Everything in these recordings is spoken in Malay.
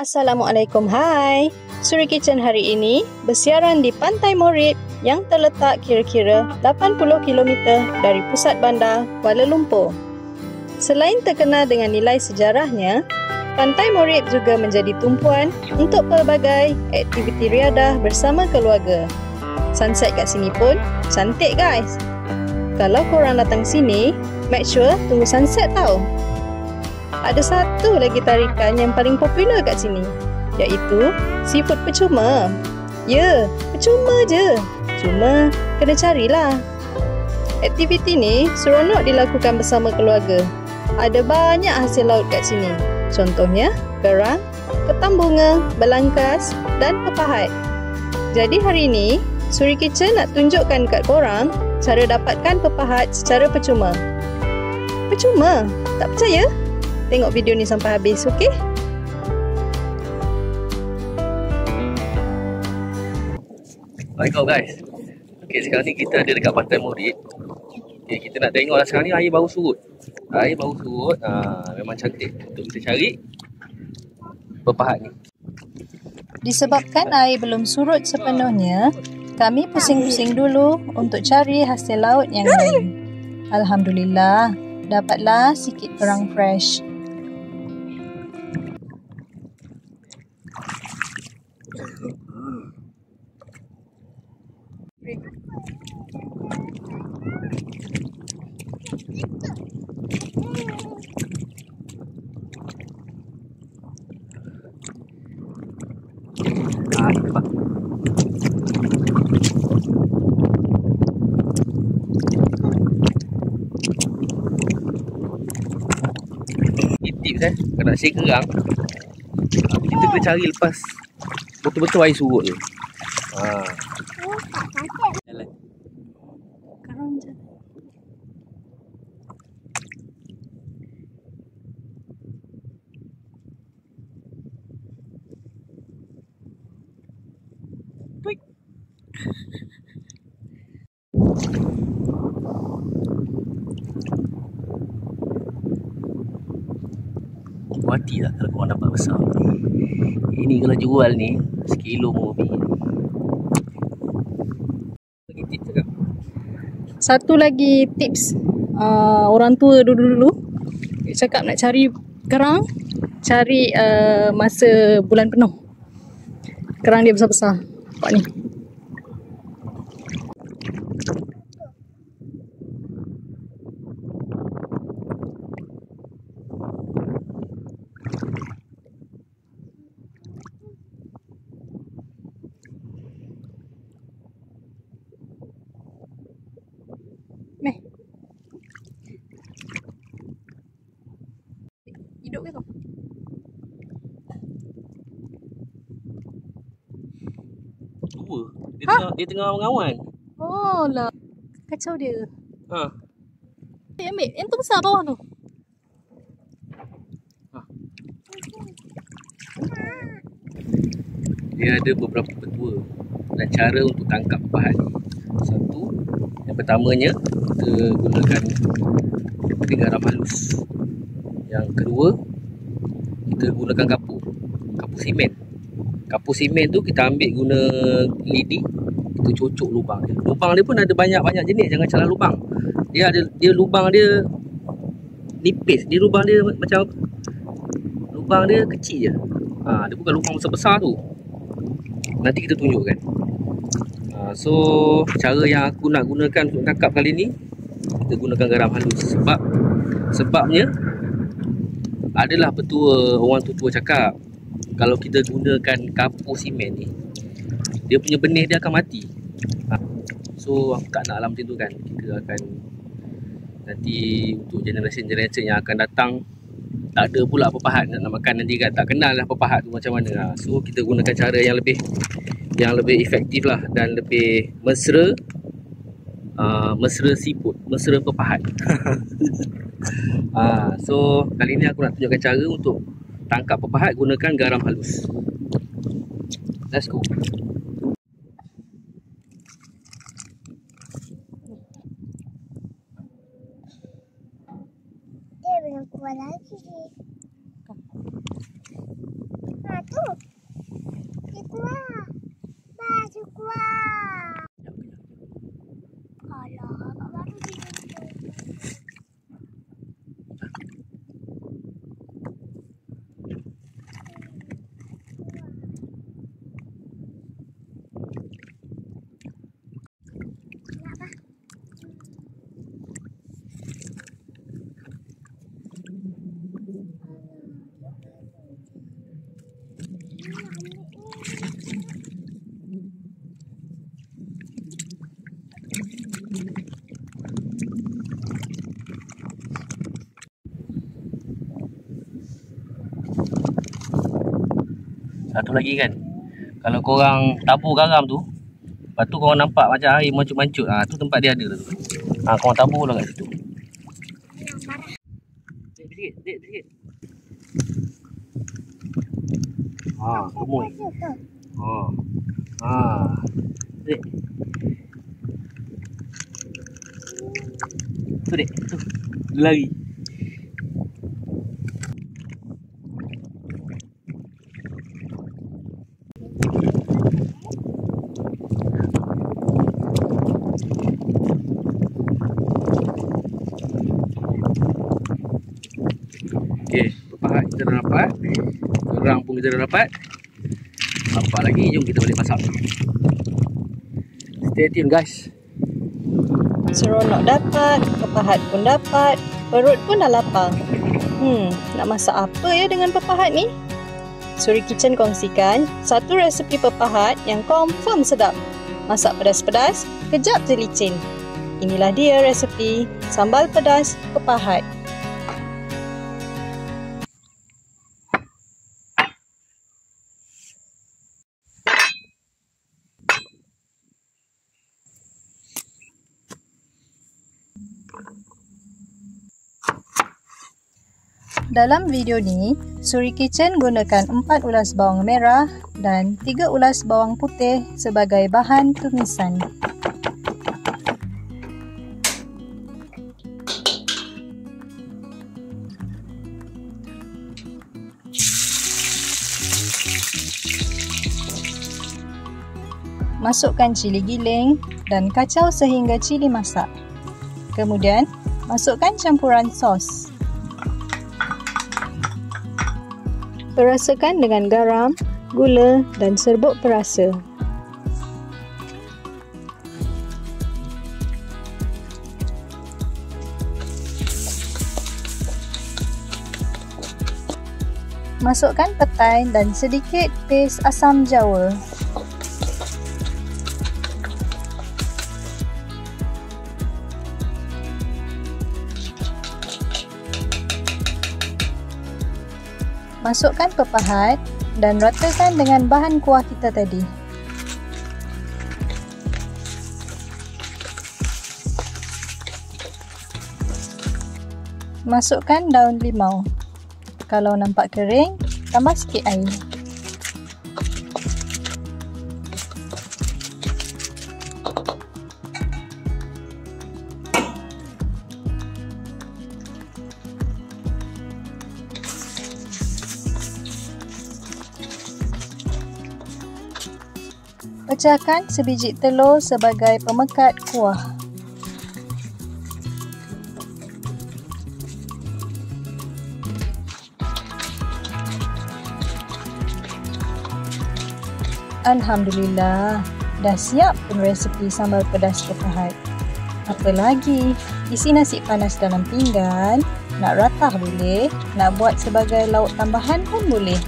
Assalamualaikum, hai. Suri Kitchen hari ini bersiaran di Pantai Morib yang terletak kira-kira 80 km dari pusat bandar Kuala Lumpur. Selain terkenal dengan nilai sejarahnya, Pantai Morib juga menjadi tumpuan untuk pelbagai aktiviti riadah bersama keluarga. Sunset kat sini pun cantik guys. Kalau korang datang sini, make sure tunggu sunset tau ada satu lagi tarikan yang paling popular kat sini iaitu seafood percuma. Ya, percuma je. Cuma kena carilah. Aktiviti ni seronok dilakukan bersama keluarga. Ada banyak hasil laut kat sini. Contohnya, kerang, ketam bunga, belangkas dan pepahat. Jadi hari ini, Suri Kitchen nak tunjukkan kat korang cara dapatkan pepahat secara percuma. Percuma? Tak percaya? Tengok video ni sampai habis, okey? Assalamualaikum guys. Okey, sekarang ni kita ada dekat Pantai Murid. Okey, kita nak tengoklah sekarang ni air baru surut. Air baru surut. Ha, memang cantik untuk kita cari pepahat ni. Disebabkan air belum surut sepenuhnya, kami pusing-pusing dulu untuk cari hasil laut yang lain. Alhamdulillah, dapatlah sikit kerang fresh. Kita pak. Tips eh, kerang Kita kena cari lepas Betul-betul air surut tu lah kalau korang dapat besar Ini kalau jual ni Sekilo cakap Satu lagi tips uh, orang tua dulu-dulu cakap nak cari kerang cari uh, masa bulan penuh. Kerang dia besar-besar. Nampak ni. Dua Dia Ha? tengah, dia tengah mengawan Oh lah. Kacau dia. Ha Eh, ambil. Yang tu besar bawah tu. Dia ada beberapa petua Dan cara untuk tangkap pepahat ni Satu Yang pertamanya Kita gunakan Kita garam halus Yang kedua Kita gunakan kapur Kapur simen Kapur simen tu kita ambil guna lidi Kita cocok lubang dia. Lubang dia pun ada banyak-banyak jenis Jangan salah lubang. Dia ada Dia lubang dia Nipis. Dia lubang dia macam Lubang dia kecil je. Ha, Dia bukan lubang besar-besar tu. Nanti kita tunjukkan. Ha, So Cara yang aku nak gunakan Untuk tangkap kali ni Kita gunakan garam halus. Sebab Sebabnya Adalah petua Orang tua cakap Kalau kita gunakan kapur simen ni Dia punya benih dia akan mati. Ha, So aku tak nak lah macam tu kan. Kita akan Nanti Untuk generation-generation yang akan datang tak ada pula pepahat nak, nak makan. Nanti kan tak kenal lah pepahat tu macam mana. Ha. so kita gunakan cara yang lebih yang lebih efektif lah dan lebih mesra uh, mesra seafood mesra pepahat. Ha. so kali ni aku nak tunjukkan cara untuk tangkap pepahat gunakan garam halus. Let's go Dia belum keluar lagi. Ha, tu. Itu lah. Baju kuah. Alah, Kak baru dia Satu lagi kan? Kalau korang tabur garam tu Lepas tu korang nampak macam air mancut-mancut. Ha, Tu tempat dia ada tu. Ha, Korang tabur lah kat situ. Ha, gemui Ha Ha Dek. Tu dek, tu. Dia lari dapat. Kerang pun kita dah dapat. Apa lagi? Jom kita balik masak. Stay tune guys. Seronok dapat, pepahat pun dapat, perut pun dah lapar. Hmm, nak masak apa ya dengan pepahat ni? Suri Kitchen kongsikan satu resepi pepahat yang confirm sedap. Masak pedas-pedas, kejap je licin. Inilah dia resepi sambal pedas pepahat. Dalam video ni, Suri Kitchen gunakan 4 ulas bawang merah dan 3 ulas bawang putih sebagai bahan tumisan. Masukkan cili giling dan kacau sehingga cili masak. Kemudian, masukkan campuran sos. Perasakan dengan garam, gula dan serbuk perasa. Masukkan petai dan sedikit pes asam jawa. Masukkan pepahat dan ratakan dengan bahan kuah kita tadi. Masukkan daun limau. Kalau nampak kering, tambah sikit air. Pecahkan sebiji telur sebagai pemekat kuah. Alhamdulillah, dah siap pun resepi sambal pedas pepahat. Apa lagi? Isi nasi panas dalam pinggan, nak ratah boleh, nak buat sebagai lauk tambahan pun boleh.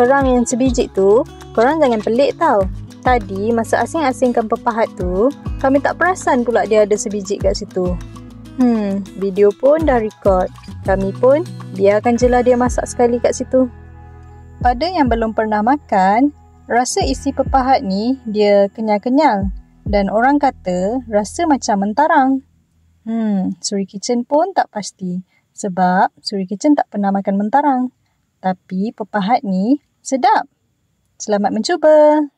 Kerang yang sebiji tu, korang jangan pelik tau. Tadi masa asing-asingkan pepahat tu, kami tak perasan pula dia ada sebiji kat situ. Hmm, video pun dah record. Kami pun biarkan je lah dia masak sekali kat situ. Pada yang belum pernah makan, rasa isi pepahat ni dia kenyal-kenyal. Dan orang kata rasa macam mentarang. Hmm, Suri Kitchen pun tak pasti. Sebab Suri Kitchen tak pernah makan mentarang. Tapi pepahat ni sedap. Selamat mencuba.